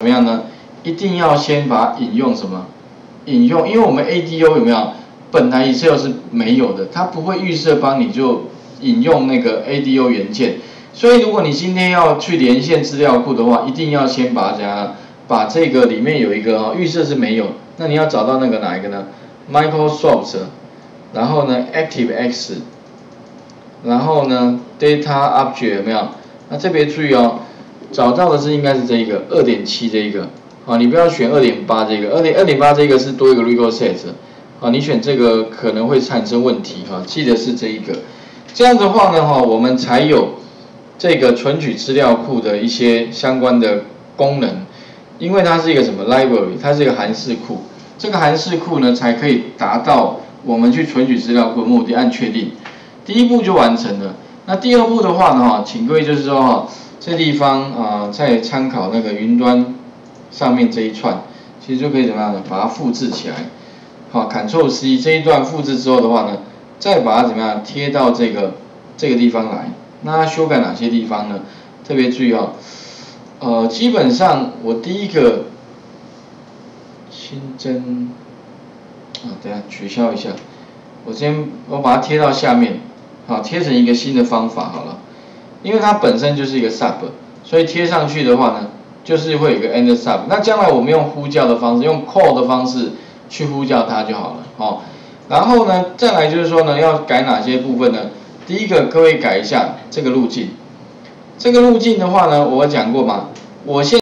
怎么样呢？一定要先把引用什么？引用，因为我们 ADO 有没有？本来 Excel 是没有的，它不会预设帮你就引用那个 ADO 元件。所以如果你今天要去连线资料库的话，一定要先把怎样？把这个里面有一个预设是没有，那你要找到那个哪一个呢？Microsoft，然后呢 ActiveX，然后呢 Data Object 有没有？那特别注意哦，找到的是应该是这一个二点七这一个，啊，你不要选二点八这个，二点二点八这个是多一个 Record Set，啊，你选这个可能会产生问题哈，记得是这一个，这样的话呢哈，我们才有这个存取资料库的一些相关的功能。因为它是一个什么 library，它是一个函式库，这个函式库呢才可以达到我们去存取资料库的目的。按确定，第一步就完成了。那第二步的话呢，哈，请各位就是说哈，这地方啊，再参考那个云端上面这一串，其实就可以怎么样呢？把它复制起来。好，Ctrl C 这一段复制之后的话呢，再把它怎么样贴到这个这个地方来。那修改哪些地方呢？特别注意哦。呃，基本上我第一个新增啊，等下取消一下，我先我把它贴到下面，好，贴成一个新的方法好了，因为它本身就是一个 sub，所以贴上去的话呢，就是会有一个 end sub，那将来我们用呼叫的方式，用 call 的方式去呼叫它就好了，哦，然后呢，再来就是说呢，要改哪些部分呢？第一个，各位改一下这个路径。这个路径的话呢，我讲过嘛，我现